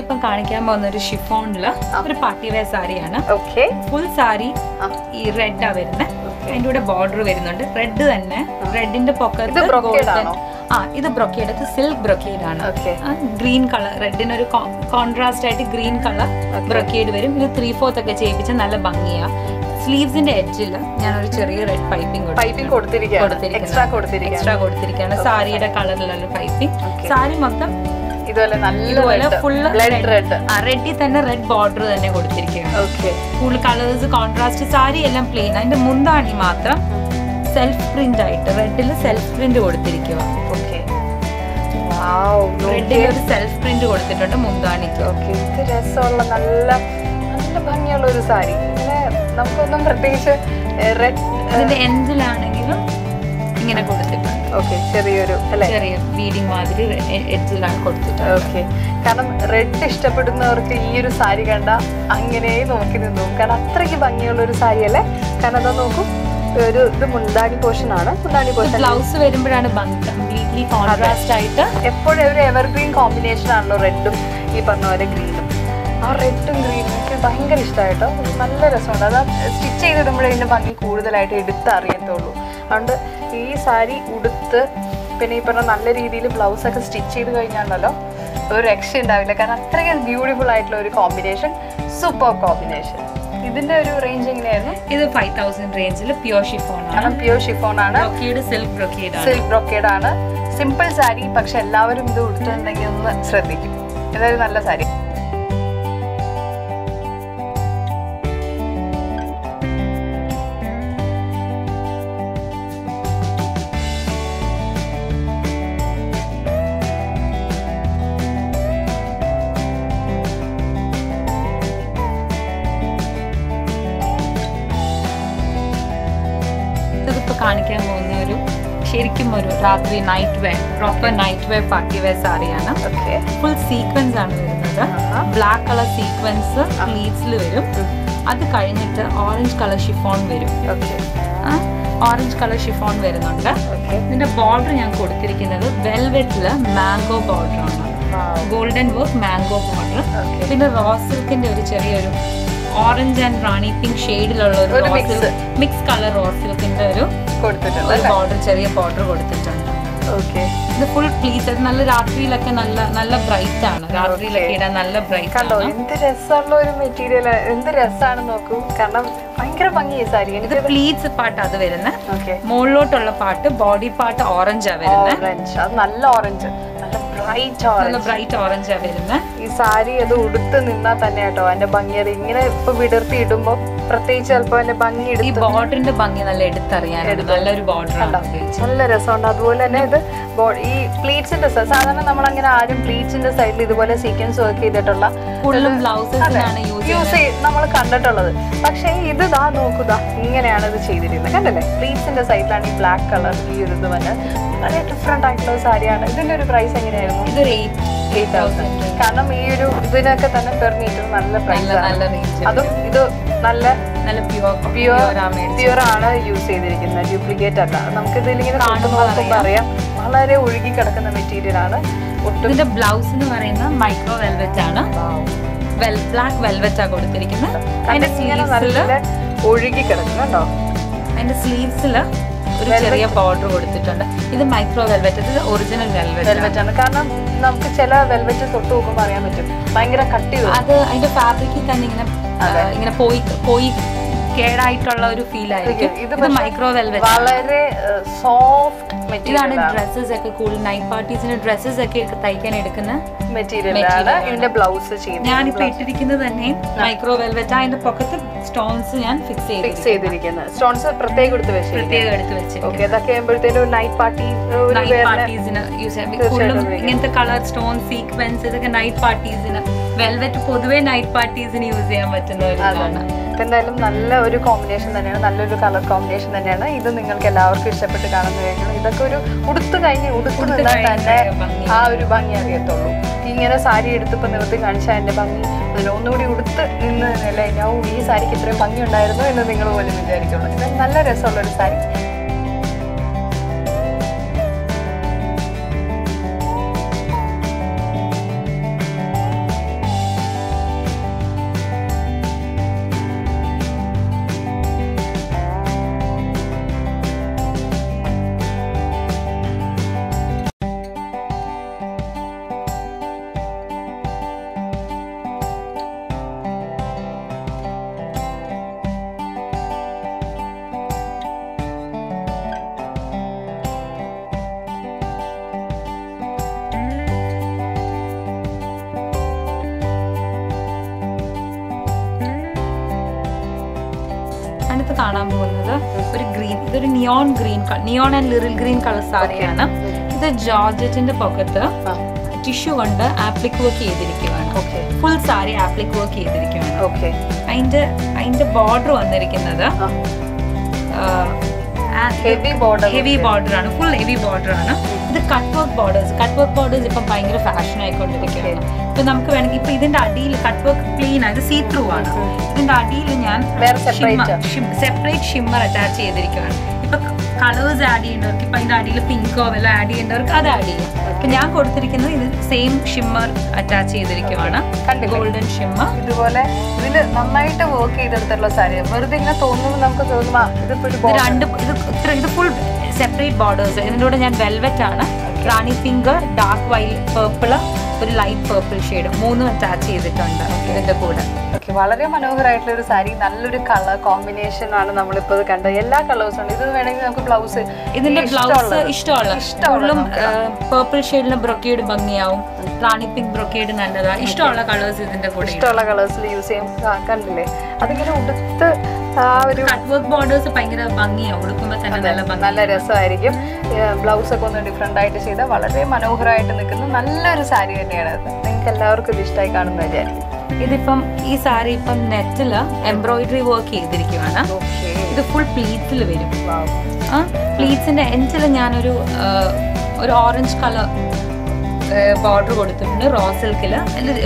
ഇപ്പം കാണിക്കാൻ പോകുന്ന ഒരു ഷിഫോണിൽ ഒരു പാർട്ടി വെയർ സാരിയാണ്. Okay full sari. ഈ റെഡാ വരുന്നത് അതിന്റെ കൂടെ ബോർഡർ വരുന്നുണ്ട്. റെഡ് തന്നെ. റെഡിന്റെ പൊക്കത്ത്? ആ ഇത് ബ്രൊക്കേഡ് ഇത് സിൽക്ക് ബ്രൊക്കേഡ് ആണ്. ഗ്രീൻ കളർ റെഡിന് ഒരു കോൺട്രാസ്റ്റ് ആയിട്ട് ഗ്രീൻ കളർ ബ്രൊക്കേഡ് വരും. ഇത് ത്രീ ഫോർത്ത് ഒക്കെ ചെയ്യിപ്പിച്ച നല്ല ഭംഗിയാ. സ്ലീവ്സിന്റെ എഡ്ജിൽ ഒരു ചെറിയ റെഡ് പൈപ്പിംഗ് പൈപ്പിംഗ് കൊടുത്തിരിക്കുകയാണ്. എക്സ്ട്രാ കൊടുത്തിരിക്കുകയാണ്. സാരിയുടെ കളറിലുള്ള പൈപ്പിംഗ് സാരി മൊത്തം ഇതുപോലെ നല്ല ഫുൾ ഫുള്ള് റെഡ് റെഡിൽ തന്നെ റെഡ് ബോർഡർ തന്നെ കൊടുത്തിരിക്കുകയാണ്. Okay full colours contrast sari എല്ലാം പ്ലെയിൻ അതിന്റെ മുന്താണി മാത്രം സെൽഫ് പ്രിന്റ് ആയിട്ട് റെഡിൽ സെൽഫ് പ്രിന്റ് കൊടുത്തിരിക്കുക. ഓക്കെ റെഡിൽ ഒരു സെൽഫ് പ്രിന്റ് കൊടുത്തിട്ടുണ്ട് മുന്താണിക്ക് ഓക്കെ ഇത് രസമുള്ള നല്ല നല്ല ഭംഗിയുള്ള ഒരു സാരി പിന്നെ നമുക്കൊന്നും പ്രത്യേകിച്ച് റെഡ് അതിന്റെ എൻഡിലാണെങ്കിലും ചെറിയൊരു അല്ലേ? ചെറിയ ബീഡിങ് മാതിരി എഡ്ജിലാണ് കൊടുത്തിട്ട് ഓക്കെ. കാരണം റെഡ് ഇഷ്ടപ്പെടുന്നവർക്ക് ഈ ഒരു സാരി കണ്ട അങ്ങനെ നോക്കി നിന്നു കാരണം അത്രയ്ക്ക് ഭംഗിയുള്ള ഒരു സാരി അല്ലേ കാരണം അതാ നോക്കും? ഒരു ഇത് മുന്താണി പോർഷൻ ആണ്. മുന്താണി പോർഷൻ ബ്ലൗസ് വരുമ്പോഴാണ് ഭംഗി കംപ്ലീറ്റ്ലി കോൺട്രാസ്റ്റ് ആയിട്ട് എപ്പോഴും ഒരു എവർഗ്രീൻ കോമ്പിനേഷൻ ആണല്ലോ റെഡും ഈ പറഞ്ഞ പോലെ ഗ്രീനും ആ റെഡും ഗ്രീനും എനിക്ക് ഭയങ്കര ഇഷ്ടമായിട്ടോ നല്ല രസമുണ്ട് അത് സ്റ്റിച്ച് ചെയ്തിടുമ്പോഴേ ഇതിന്റെ ഭംഗി കൂടുതലായിട്ട് എടുത്ത് അറിയത്തുള്ളൂ അതുകൊണ്ട് ഈ സാരി ഉടുത്ത് പിന്നെ ഈ പറഞ്ഞ നല്ല രീതിയിൽ ബ്ലൗസ് ഒക്കെ സ്റ്റിച്ച് ചെയ്ത് കഴിഞ്ഞാണല്ലോ ഒരു രക്ഷ ഉണ്ടാവില്ല. കാരണം അത്രയ്ക്ക് ബ്യൂട്ടിഫുൾ ആയിട്ടുള്ള ഒരു കോമ്പിനേഷൻ സൂപ്പർ കോമ്പിനേഷൻ ഇതിന്റെ ഒരു റേഞ്ച് എങ്ങനെയായിരുന്നു? ഇത് ഫൈവ് തൗസൻഡ് റേഞ്ചിൽ പ്യോർ ഷിഫോൺ ആണ്. കാരണം പ്യൂർ ഷിഫോൺ ആണ്. സിൽക്ക് ബ്രൊക്കേഡ് ആണ്. സിൽക്ക് ബ്രോക്കേഡ് ആണ്. സിമ്പിൾ സാരി പക്ഷെ എല്ലാവരും ഇത് ഉടുത്തുണ്ടെങ്കിൽ ഒന്ന് ശ്രദ്ധിക്കും. ഇതൊരു നല്ല സാരി. കാണിക്കാൻ പോകുന്ന ഒരു ശരിക്കും ഒരു രാത്രി night wear proper night wear party wear സാരിയാണ് ഓക്കെ ഫുൾ സീക്വൻസ് ആണ് വരുന്നത്. ബ്ലാക്ക് കളർ സീക്വൻസ് സ്ലീവ്സിൽ വരും. അത് കഴിഞ്ഞിട്ട് ഓറഞ്ച് കളർ ഷിഫോൺ വരും. ഓക്കെ ഓറഞ്ച് കളർ ഷിഫോൺ വരുന്നുണ്ട്. ഇതിന്റെ ബോർഡർ ഞാൻ കൊടുത്തിരിക്കുന്നത് വെൽവെറ്റിൽ മാംഗോ ബോർഡർ ആണ്. ഗോൾഡൻ വർക്ക് മാംഗോ ബോർഡർ പിന്നെ റോസ് സിൽക്കിന്റെ ഒരു ചെറിയൊരു ഓറഞ്ച് ആൻഡ് റാണി പിങ്ക് ഷെയ്ഡിലുള്ള ഒരു മിക്സ് കളർ റോസ് സിൽക്കിന്റെ ഒരു ബോർഡർ ചെറിയ ബോർഡർ കൊടുത്തിട്ടുണ്ട്. ഓക്കെ ഇത് ഫുൾ പ്ലീസ് നല്ല രാത്രിയിലൊക്കെ നല്ല നല്ല ബ്രൈറ്റ് ആണ്. രാത്രിയിലൊക്കെ ഇടാൻ നല്ല ബ്രൈറ്റ് കണ്ടോ എന്ത് രസമുള്ള ഒരു മെറ്റീരിയൽ എന്ത് രസമാണ് നോക്കൂ. കാരണം ഭയങ്കര ഭംഗി സാരി. ഇത് പ്ലീറ്റ്സ് പാട്ട് അത് വരുന്നത് മുകളിലോട്ടുള്ള പാട്ട് ബോഡി പാട്ട് ഓറഞ്ചാ വരുന്നത് ഓറഞ്ച് അത് നല്ല ഓറഞ്ച് ബ്രൈറ്റ് നല്ല ഓറഞ്ച് ബ്രൈറ്റ് ഓറഞ്ചാ വരുന്നത് ഈ സാരി അത് ഉടുത്ത് നിന്നാ തന്നെ കേട്ടോ അതിന്റെ ഭംഗി. അത് ഇങ്ങനെ ഇപ്പൊ വിടർത്തി ഇടുമ്പോ പ്രത്യേകിച്ച് ചിലപ്പോ അതിന്റെ ഭംഗി ഈ ബോർഡറിന്റെ ഭംഗി നല്ല എടുത്തറിയാൻ നല്ലൊരു ബോർഡർ നല്ല രസമുണ്ട്. അതുപോലെ തന്നെ ഇത് ഈ പ്ലീറ്റ്സിന്റെ സാധാരണ നമ്മൾ അങ്ങനെ ആരും പ്ലീറ്റ്സിന്റെ സൈഡിൽ ഇതുപോലെ സീക്വൻസ് വർക്ക് ചെയ്തിട്ടുള്ള യൂസ് നമ്മൾ കണ്ടിട്ടുള്ളത്. പക്ഷേ ഇത് ദാ നോക്കുക ഇങ്ങനെയാണ് ഇത് ചെയ്തിരുന്നത്. കണ്ടല്ലേ? പ്ലീറ്റ്സിന്റെ സൈഡിലാണ് ഈ ബ്ലാക്ക് കളർ ഈ ഒരു ഇത് വന്ന് വളരെ ഡിഫറെന്റ് ആയിട്ടുള്ള സാരിയാണ്. ഇതിന്റെ ഒരു പ്രൈസ് എങ്ങനെയായിരുന്നു? ഇതൊരു എയ്റ്റ് തൗസൻഡ് കാരണം ഈ ഒരു ഇതിനൊക്കെ തന്നെ പെർമീറ്റർ നല്ല പ്രൈസ് നല്ല അതും ഇത് നല്ല നല്ല പ്യുവർ പ്യുവർ ആണ് യൂസ് ചെയ്തിരിക്കുന്നത്. ഡ്യൂപ്ലിക്കേറ്റ് അല്ല. നമുക്ക് ഇതിലിങ്ങനെ കാണുമ്പോൾ അറിയാം. വളരെ ഒഴുകി കിടക്കുന്ന മെറ്റീരിയൽ ആണ്. ഒട്ടും ഇതിന്റെ ബ്ലൗസ് എന്ന് പറയുന്നത് മൈക്രോ വെൽവെറ്റ് ആണ്. വെൽ വെൽവെറ്റ് ആണ് കൊടുത്തിരിക്കുന്നത്. അതിന്റെ സ്ലീവ്സിൽ ഒഴുകി കിടക്കുന്നുണ്ടോ അതിന്റെ സ്ലീവ്സിൽ ഒരു ചെറിയ ബോർഡർ കൊടുത്തിട്ടുണ്ട്. ഇത് മൈക്രോ വെൽവെറ്റ് ഇത് ഒറിജിനൽ വെൽവെറ്റ് ആണ്. കാരണം നമുക്ക് ചില വെൽവെറ്റ് തൊട്ട് നോക്കുമ്പോൾ അറിയാൻ പറ്റും. ഭയങ്കര കട്ടി അത് അതിന്റെ ഫാബ്രിക്കിൽ തന്നെ ഇങ്ങനെ ഇങ്ങനെ പോയി പോയി കേടായിട്ടുള്ള ഒരു ഫീൽ ആയിരിക്കും. ഇത് മൈക്രോ വെൽവെറ്റ് വളരെ സോഫ്റ്റ് മെറ്റീരിയൽ ആണ്. ഡ്രസ്സസ് ഒക്കെ കൂടുതൽ നൈറ്റ് പാർട്ടീസിന് ഡ്രസ്സസ് ഒക്കെ തയ്ക്കാൻ എടുക്കുന്ന മെറ്റീരിയൽ ആണ്. ഇതിന്റെ ബ്ലൗസ് ചെയ്യുന്നത്. ഞാനിപ്പോ ഇട്ടിരിക്കുന്നത് തന്നെ മൈക്രോ വെൽവെറ്റ് അതിന്റെ പൊക്കത്ത് സ്റ്റോൺസ് ഞാൻ ഫിക്സ് ചെയ്ത് ഫിക്സ് ചെയ്തിരിക്കുന്നത് സ്റ്റോൺസ് പ്രത്യേകം എടുത്ത് വെച്ച് പ്രത്യേകം എടുത്ത് വെച്ച് ഓക്കെ ഇതൊക്കെ ആകുമ്പോഴത്തേനും നൈറ്റ് പാർട്ടി നൈറ്റ് പാർട്ടീസിന് യൂസ് ചെയ്യാം. കൂടുതലും ഇങ്ങനത്തെ കളർ സ്റ്റോൺ സീക്വൻസ് ഇതൊക്കെ നൈറ്റ് പാർട്ടീസിന് വെൽവെറ്റ് പൊതുവേ നൈറ്റ് പാർട്ടീസിന് യൂസ് ചെയ്യാൻ പറ്റുന്ന ഒരു ഇതാണ്. എന്തായാലും നല്ല ഒരു കോമ്പിനേഷൻ തന്നെയാണ് നല്ലൊരു കളർ കോമ്പിനേഷൻ തന്നെയാണ്. ഇത് നിങ്ങൾക്ക് എല്ലാവർക്കും ഇഷ്ടപ്പെട്ട് കാണുന്ന കഴിക്കണം ഇതൊക്കെ ഒരു ഉടുത്തു കഴിഞ്ഞ് ഉടുത്തു നിന്നാൽ തന്നെ ആ ഒരു ഭംഗി അറിയത്തുള്ളൂ. ഇങ്ങനെ സാരി എടുത്തപ്പോൾ നിവർത്തി കാണിച്ചാൽ എന്റെ ഭംഗി ഒന്നുകൂടി ഉടുത്ത് നിന്ന് ഞാൻ ഈ സാരിക്ക് ഇത്രയും ഭംഗി ഉണ്ടായിരുന്നു എന്ന് നിങ്ങൾ പോലും വിചാരിക്കുള്ളൂ. ഇത് നല്ല രസമുള്ളൊരു സാരി. കാണാൻ പോകുന്നത് ഒരു ഗ്രീൻ ഇതൊരു neon green neon and Liril green colour സാരിയാണ്. ഇത് ജോർജറ്റിന്റെ പൊക്കത്ത് ആ. ടിഷ്യൂ കൊണ്ട് ആപ്ലിക് വർക്ക് ചെയ്തിരിക്കുകയാണ്. ഫുൾ സാരി ആപ്ലിക് വർക്ക് ചെയ്തിരിക്കുകയാണ്. അതിന്റെ അതിന്റെ ബോർഡർ വന്നിരിക്കുന്നത് ഹെവി ബോർഡർ ഹെവി ബോർഡർ ആണ്. ഫുൾ ഹെവി ബോർഡർ ആണ്. ഇത് cut work borders cut work borders ഇപ്പം ഭയങ്കര ഫാഷൻ ആയിക്കൊണ്ടിരിക്കുകയാണ്. ഇപ്പൊ നമുക്ക് വേണമെങ്കിൽ ഇപ്പൊ ഇതിന്റെ അടിയിൽ കട്ട് വർക്ക് ക്ലീൻ ആണ്. ഇത് സീ ത്രൂ ആണ്. ഇതിന്റെ അടിയിൽ ഞാൻ സെപ്പറേറ്റ് ഷിമ്മർ അറ്റാച്ച് ചെയ്തിരിക്കുകയാണ്. കളേഴ്സ് ആഡ് ചെയ്യേണ്ടവർക്ക് ഇപ്പം അതിന്റെ അടിയിൽ പിങ്കോ വല്ല ആഡ് ചെയ്യേണ്ടവർക്ക് അത് ആഡ് ചെയ്യും. അപ്പം ഞാൻ കൊടുത്തിരിക്കുന്നത് ഇത് സെയിം ഷിമ്മർ അറ്റാച്ച് ചെയ്തിരിക്കുവാണ്? ഗോൾഡൻ ഷിമ്മർ ഇതുപോലെ ഇതിൽ നന്നായിട്ട് വർക്ക് ചെയ്തെടുത്തുള്ള സാരി. വെറുതെ ഇങ്ങനെ തോന്നുമ്പോൾ നമുക്ക് തോന്നും ആ ഇതിപ്പോ ഒരു ഇത് രണ്ട് ഇത് ഇത്ര ഇത് ഫുൾ സെപ്പറേറ്റ് ബോർഡേഴ്സ് ഇതിന്റെ കൂടെ ഞാൻ വെൽവെറ്റ് ആണ്. Rani finger dark white purple ഒരു ലൈറ്റ് പേർപ്പിൾ ഷെയ്ഡ് മൂന്നും അറ്റാച്ച് ചെയ്തിട്ടുണ്ട് ഇതിന്റെ കൂടെ. ഓക്കെ വളരെ മനോഹരമായിട്ടുള്ള ഒരു സാരി നല്ലൊരു കളർ കോമ്പിനേഷൻ ആണ് നമ്മളിപ്പോൾ ഇത് കണ്ടത്. എല്ലാ കളേഴ്സും ഉണ്ട്. ഇത് വേണമെങ്കിൽ നമുക്ക് ബ്ലൗസ് ഇതിന്റെ ബ്ലൗസ് ഇഷ്ടമുള്ള ഇഷ്ടമുള്ള പർപ്പിൾ പേർപ്പിൾ ഷെയ്ഡിലെ ബ്രൊക്കേഡ് ഭംഗിയാവും. റാണി പിങ്ക് ബ്രൊക്കേഡ് നല്ലതാ. ഇഷ്ടമുള്ള കളേഴ്സ് ഇതിന്റെ കൂടെ ഇഷ്ടമുള്ള കളേഴ്സിൽ യൂസ് ചെയ്യാൻ കണ്ടില്ലേ? അതിങ്ങനെ ഉടുത്ത് ആ ഒരു കട്ട് വർക്ക് ബോർഡേഴ്സ് ഭയങ്കര ഭംഗിയാവും ഉടുക്കുമ്പോ തന്നെ നല്ല നല്ല രസമായിരിക്കും. ബ്ലൗസ് ഒക്കെ ഒന്ന് ഡിഫറെന്റ് ആയിട്ട് ചെയ്താൽ വളരെ മനോഹരമായിട്ട് നിൽക്കുന്ന നല്ലൊരു സാരി തന്നെയാണ് നിങ്ങൾക്ക് എല്ലാവർക്കും ഇത് ഇഷ്ടമായി കാണുന്ന വിചാരിക്കും ഇതിപ്പം ഈ സാരി ഇപ്പം നെറ്റിൽ എംബ്രോയിഡറി വർക്ക് ചെയ്തിരിക്കുവാണ്. ഇത് ഫുൾ പ്ലീറ്റ്സിൽ വരും. ആ പ്ലീറ്റ്സിന്റെ എൻഡിൽ ഞാനൊരു ഒരു ഓറഞ്ച് കളർ ബോർഡർ കൊടുത്തിട്ടുണ്ട്. റോ സിൽക്കിൽ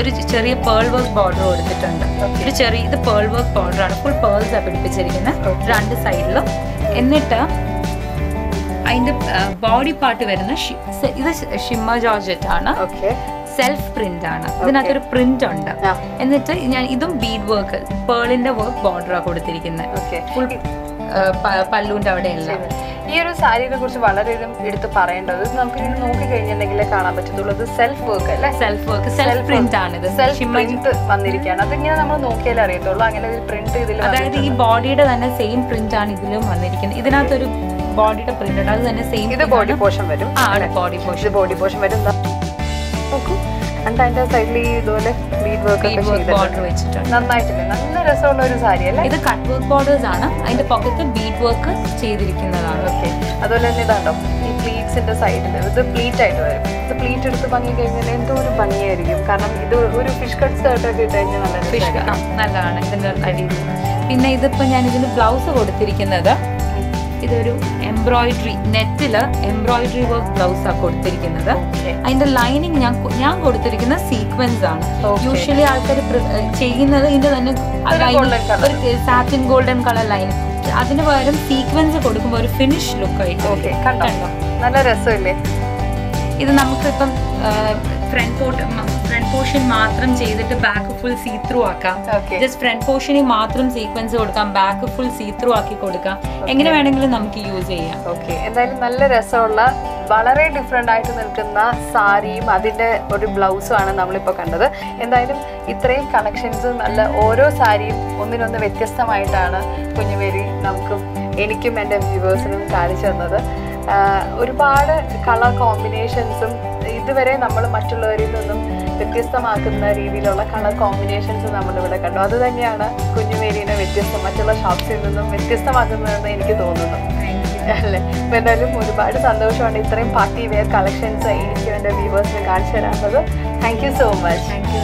ഒരു ചെറിയ പേൾ വർക്ക് ബോർഡർ കൊടുത്തിട്ടുണ്ട്. ഒരു ചെറിയ ഇത് പേൾ വർക്ക് ബോർഡർ ആണ്. ഫുൾ പേൾസ് ആണ് പിടിപ്പിച്ചിരിക്കുന്നത് രണ്ട് സൈഡിലും എന്നിട്ട് അതിന്റെ ബോഡി പാർട്ട് വരുന്ന ഷി- ഇത് ഷിമ്മ ജോർജറ്റ് ആണ്. ഓക്കെ സെൽഫ് പ്രിന്റ് ആണ്. ഇതിനകത്തൊരു പ്രിന്റ് ഉണ്ട്. എന്നിട്ട് ഞാൻ ഇതും ബീഡ് വർക്ക് പേളിന്റെ വർക്ക് ബോർഡറാണ് കൊടുത്തിരിക്കുന്നത് ഓക്കെ ഫുൾ പല്ലുവിന്റെ അവിടെ എല്ലാം ഈ ഒരു സാരിയെ കുറിച്ച് വളരെയധികം എടുത്ത് പറയേണ്ടത് നമുക്ക് ഇങ്ങനെ നോക്കി കഴിഞ്ഞിട്ടുണ്ടെങ്കിൽ കാണാൻ പറ്റത്തുള്ളൂ. ഇത് സെൽഫ് വർക്ക് അല്ലെ? സെൽഫ് വർക്ക് സെൽഫ് പ്രിന്റ് ആണ് ഇത് സെൽഫ് പ്രിന്റ് വന്നിരിക്കുകയാണ്. അതിങ്ങനെ നമ്മൾ നോക്കിയാലേ അറിയത്തുള്ളൂ. അങ്ങനെ ഒരു പ്രിന്റ് ഇതിൽ അതായത് ഈ ബോഡിയുടെ തന്നെ സെയിം പ്രിന്റ് ആണ് ഇതിലും വന്നിരിക്കുന്നത്. ഇതിനകത്തൊരു ബോഡിയുടെ പ്രിന്റ് അത് തന്നെ സെയിം ഇത് ബോഡി പോർഷൻ വരും. ആണ് ബോഡി പോഷൻ ബോഡി പോർഷൻ വരും. എന്നിട്ട് അതിന്റെ സൈഡിൽ ഇതുപോലെ ബീഡ് വർക്ക് ബോർഡർ വെച്ചിട്ടുണ്ട്. നന്നായിട്ടില്ലേ നല്ല രസമുള്ള ഒരു സാരി അല്ലേ? ഇത് കട്ട് വർക്ക് ബോർഡേഴ്സ് ആണ്. അതിന്റെ ബീഡ് വർക്ക് ചെയ്തിരിക്കുന്നതാണ്. ഓക്കെ അതുപോലെ തന്നെ ഇതാണ്ടോ ഈ പ്ലീറ്റ്സിന്റെ സൈഡിൽ ഇത് പ്ലീറ്റ് ആയിട്ട് വരും. ഇത് പ്ലീറ്റ് എടുത്ത് ഭംഗി കഴിഞ്ഞാൽ എന്തോ ഒരു ഭംഗിയായിരിക്കും. കാരണം ഇത് ഒരു ഫിഷ് കട്ട് ഇട്ട് കഴിഞ്ഞാൽ നല്ല ഫിഷ് നല്ലതാണ്. ഇതിന്റെ അടിയിൽ പിന്നെ ഇതിപ്പോ ഞാൻ ഇതിന് ബ്ലൗസ് കൊടുത്തിരിക്കുന്നത് ഇതൊരു എംബ്രോയിഡറി നെറ്റിൽ എംബ്രോയിഡറി വർക്ക് ബ്ലൗസ് ആണ് കൊടുത്തിരിക്കുന്നത്. അതിന്റെ ലൈനിങ് ഞാൻ ഞാൻ കൊടുത്തിരിക്കുന്ന സീക്വൻസ് ആണ്. യൂഷ്വലി ആൾക്കാർ ചെയ്യുന്നത് ഇതിന്റെ തന്നെ ഒരു സാറ്റിൻ ഗോൾഡൻ കളർ ലൈൻ അതിന് പകരം സീക്വൻസ് കൊടുക്കുമ്പോൾ ഒരു ഫിനിഷ് ലുക്ക് ആയിട്ട് ഓക്കെ കണ്ടോ? നല്ല രസമില്ലേ? ഇത് നമുക്ക് നമുക്കിപ്പം ഫ്രണ്ട് പോർട്ട് ഫ്രണ്ട് പോർഷൻ മാത്രം ചെയ്തിട്ട് ബാക്ക് ഫുൾ സീ ത്രൂ ആക്കാം ജസ്റ്റ് ഫ്രണ്ട് പോർഷനിൽ മാത്രം സീക്വൻസ് കൊടുക്കാം ബാക്ക് ഫുൾ സീ ത്രൂ ആക്കി കൊടുക്കാം. എങ്ങനെ വേണമെങ്കിലും നമുക്ക് യൂസ് ചെയ്യാം. ഓക്കെ എന്തായാലും നല്ല രസമുള്ള വളരെ ഡിഫറെന്റ് ആയിട്ട് നിൽക്കുന്ന സാരിയും അതിന്റെ ഒരു ബ്ലൗസും ആണ് നമ്മളിപ്പോൾ കണ്ടത്. എന്തായാലും ഇത്രയും കണക്ഷൻസ് നല്ല ഓരോ സാരിയും ഒന്നിനൊന്ന് വ്യത്യസ്തമായിട്ടാണ് കുഞ്ഞുമേരി നമുക്കും എനിക്കും എന്റെ വ്യൂവേഴ്സിനും കാണിച്ചു തന്നത്. ഒരുപാട് കളർ കോമ്പിനേഷൻസും ഇതുവരെ നമ്മൾ മറ്റുള്ളവരിൽ നിന്നും വ്യത്യസ്തമാക്കുന്ന രീതിയിലുള്ള കളർ കോമ്പിനേഷൻസ് നമ്മളിവിടെ കണ്ടു. അത് തന്നെയാണ് കുഞ്ഞുമേരീനെ വ്യത്യസ്തം മറ്റുള്ള ഷോപ്സിൽ നിന്നും വ്യത്യസ്തമാക്കുന്നതെന്ന് എനിക്ക് തോന്നുന്നു. അല്ലേ? അപ്പം എന്തായാലും ഒരുപാട് സന്തോഷമാണ് ഇത്രയും പാർട്ടി വെയർ കളക്ഷൻസ് എനിക്ക് എന്റെ വ്യൂവേഴ്സിന് കാണിച്ചു തരാത്തത്. Thank you so much thank you